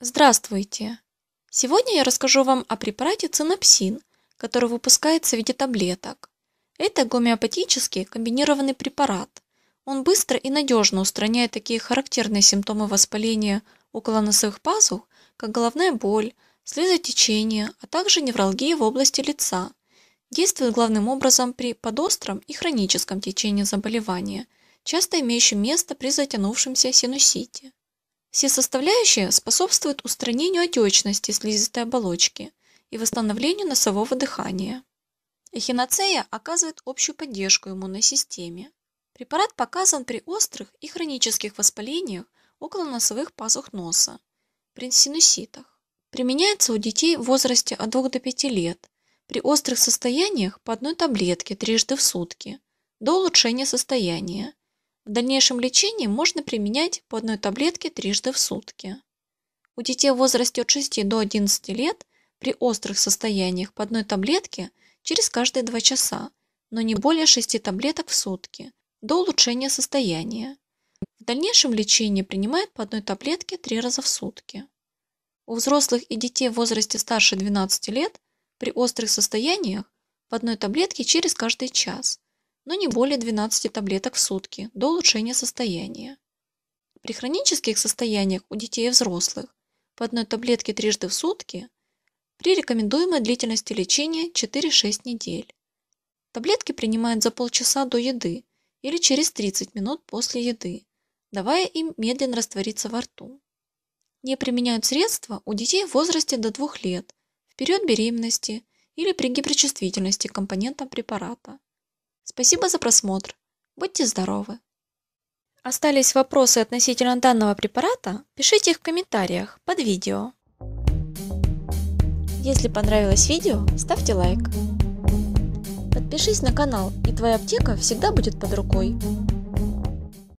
Здравствуйте! Сегодня я расскажу вам о препарате цинапсин, который выпускается в виде таблеток. Это гомеопатический комбинированный препарат. Он быстро и надежно устраняет такие характерные симптомы воспаления около носовых пазух, как головная боль, слезотечение, а также невралгия в области лица. Действует главным образом при подостром и хроническом течении заболевания, часто имеющем место при затянувшемся синусите. Все составляющие способствуют устранению отечности слизистой оболочки и восстановлению носового дыхания. Эхиноцея оказывает общую поддержку иммунной системе. Препарат показан при острых и хронических воспалениях около носовых пазух носа, при синуситах. Применяется у детей в возрасте от 2 до 5 лет, при острых состояниях по одной таблетке трижды в сутки, до улучшения состояния, в дальнейшем лечении можно применять по одной таблетке трижды в сутки. У детей в возрасте от 6 до 11 лет при острых состояниях по одной таблетке через каждые 2 часа, но не более 6 таблеток в сутки, до улучшения состояния. В дальнейшем лечении принимают по одной таблетке 3 раза в сутки. У взрослых и детей в возрасте старше 12 лет при острых состояниях по одной таблетке через каждый час, но не более 12 таблеток в сутки до улучшения состояния. При хронических состояниях у детей и взрослых по одной таблетке трижды в сутки при рекомендуемой длительности лечения 4-6 недель. Таблетки принимают за полчаса до еды или через 30 минут после еды, давая им медленно раствориться во рту. Не применяют средства у детей в возрасте до 2 лет, в период беременности или при гиперчувствительности к компонентам препарата. Спасибо за просмотр. Будьте здоровы! Остались вопросы относительно данного препарата? Пишите их в комментариях под видео. Если понравилось видео, ставьте лайк. Подпишись на канал, и твоя аптека всегда будет под рукой.